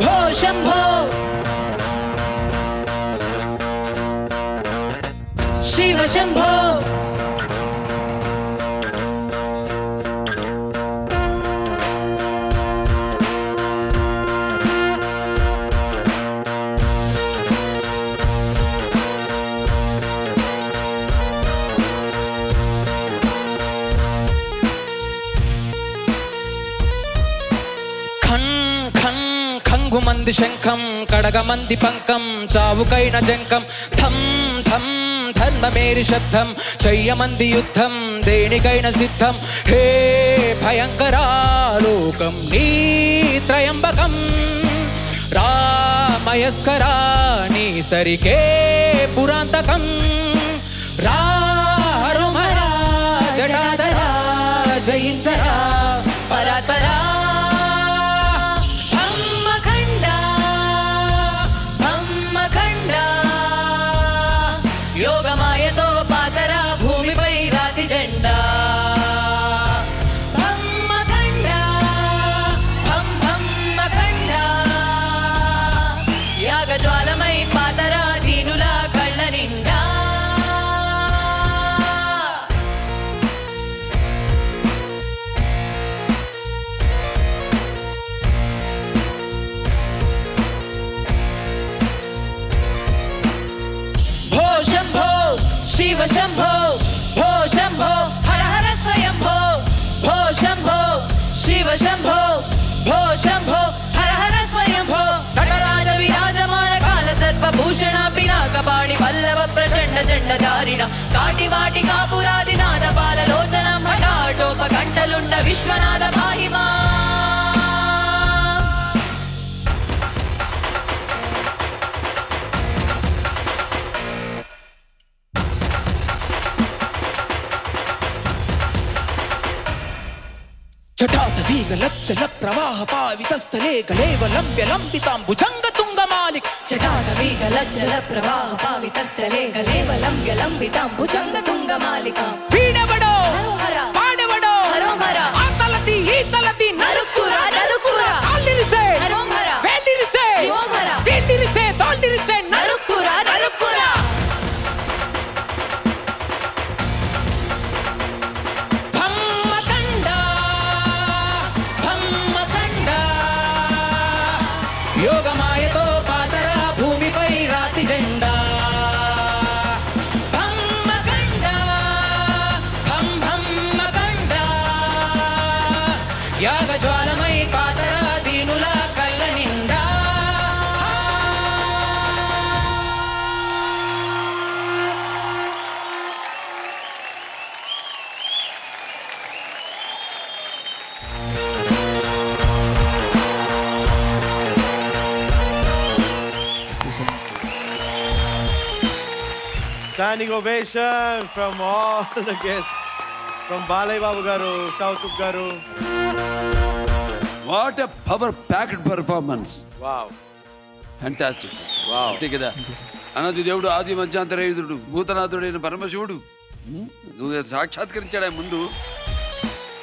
破山坡西柏山坡 ఖంగుమంది శంఖం కడగమంది పంకం చావుకైన జంకం థం థం ధర్మమేరి శబ్దం చెయ్యమంది యుద్ధం దేనికైన సిద్ధం. హే భయంకరాలోకం నీ త్రయంబకం. రామయస్కరా నీ సరికే పురాంతకం. రా జటాధరా జయించరా పరాత్పరా. జెండ చండ దారిణ కాటి వాటి కాపురాది నాద పాల లోచన మఠాటోప గంటలుండ విశ్వనాథ పాహిమా. जटातवीगलच्छलप्रवाह पावितस्थले गलेवलम्ब्य लम्बितां भुजङ्गतुङ्गमालिक जटातवीगलच्छलप्रवाह पावितस्थले गलेवलम्ब्य लम्बितां भुजङ्गतुङ्गमालिकाम् యోగమాయతో పాతర భూమిపై రాతి జెండా. భమ్మకండ Standing ovation from all the guests. From Balai Babu Garu, Shautuk Garu. What a power packed performance Wow. Fantastic Wow. అంతే కదా? అన్నది దేవుడు ఆది మధ్యాంతరేయుడు భూతనాథుడైన పరమశివుడు. సాక్షాత్కరించాడు ఆయన ముందు.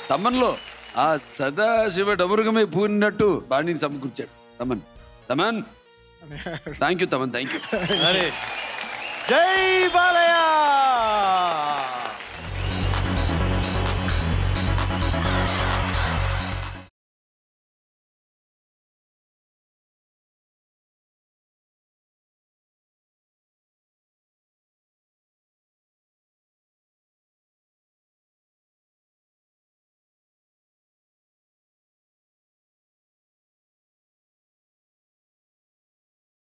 తమన్లో ఆ సదాశివ డబురుగమే పూనినట్టు బాణిని సమకూర్చాడు. Thaman. Thaman. Thank you Thaman. Thank you Jay Balea!